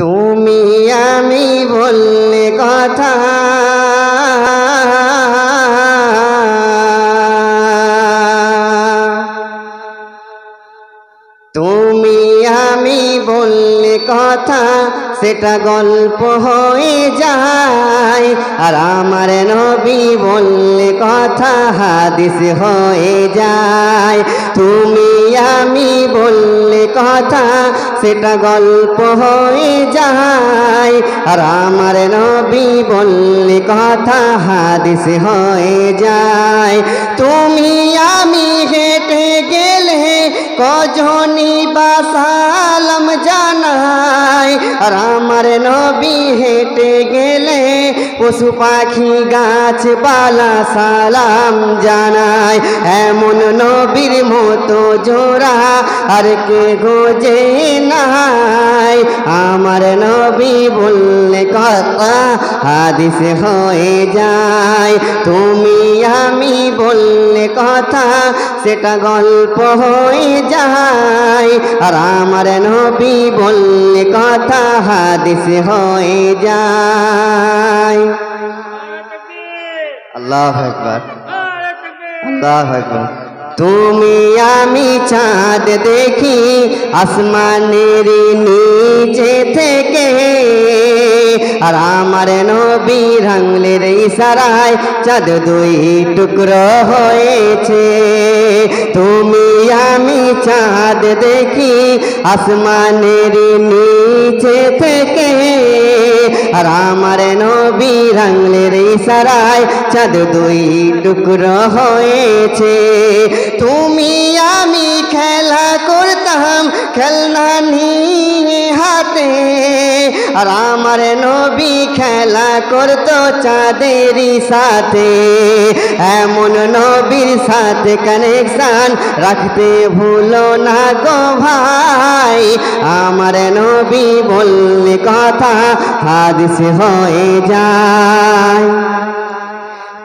তুমি আমি বললে কথা। তুমি আমি বললে কথা, সেটা গল্প হয়ে যায়। আর আমার নবী বললে কথা, হাদিস হয়ে যায়। তুমি আমি বললে কথা সেটা গল্প হয়ে যায়। আর আমার নবী বললে কথা হাদিস হয়ে যায়। তুমি আমি হেঁটে গেলে কজনী বা সালাম জানায়। আর আমার নবী হেঁটে গেলে পশু পাখি গাছ বালা সালাম জানাই এমন নবীর মতো জোড়া আর কে গোজে নাই। আমার নবী বললে কথা হাদিস হয়ে যায়। তুমি আমি বললে কথা সেটা গল্প হয়ে যায়। আর আমার নবী বললে কথা হাদিস হয়ে যায়। আল্লাহ একবার আল্লাহ একবার তুমি আমি চাঁদ দেখি, আসমানের নিচে আমার নবী রাংলের ইশারায় চাঁদ দুই টুকরো হয়েছে। তুমি আমি চাঁদ দেখি আসমানের নিচে থেকে। আর আমার নবী রাংলের ইশারায় চাঁদ দুই টুকরো হয়েছে। তুমি আমি খেলা করতাম, খেলনা নিয়ে হাতে আর আমার নবী খেলা করতো চাঁদেরই সাথে। এমন নবীর সাথে কানেকশন রাখতে ভুলো না গো ভাই। আমার নবী বললে কথা হাদিস হয়ে যায়।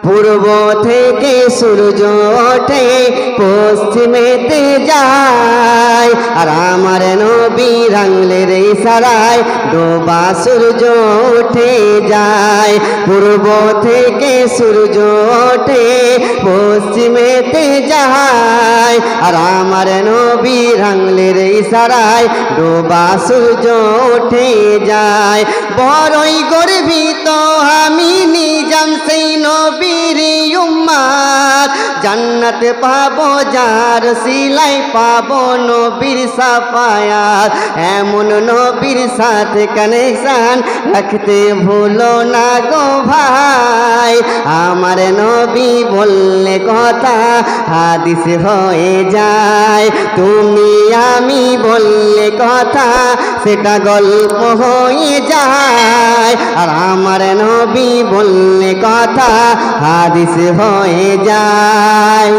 পূর্ব থেকে সূর্য ওঠে, পশ্চিমেতে যায়। আর আমার নবী রাংলের ইশারায় ডোবা সূর্য উঠে যায়। পূর্ব থেকে সূর্য ওঠে, পশ্চিমেতে যায়। আর আমার নবী রাংলের ইশারায় ডোবা সূর্য উঠে যায়। বড়ই গর্বিত আমি নিজাম সেই নবীর উম্মাদ। জান্নাত পাবো, যার সিলাই পাবো নবীর সাফায়াত এমন নবীর সাথে কানেকশন রাখতে ভুলো না গো ভাই। আমার নবী বললে কথা হাদিস হয়ে যায়। তুমি আমি বললে কথা, সেটা গল্প হয়ে যায়। আর আমার নবী বললে কথা হাদিস হয়ে যায়।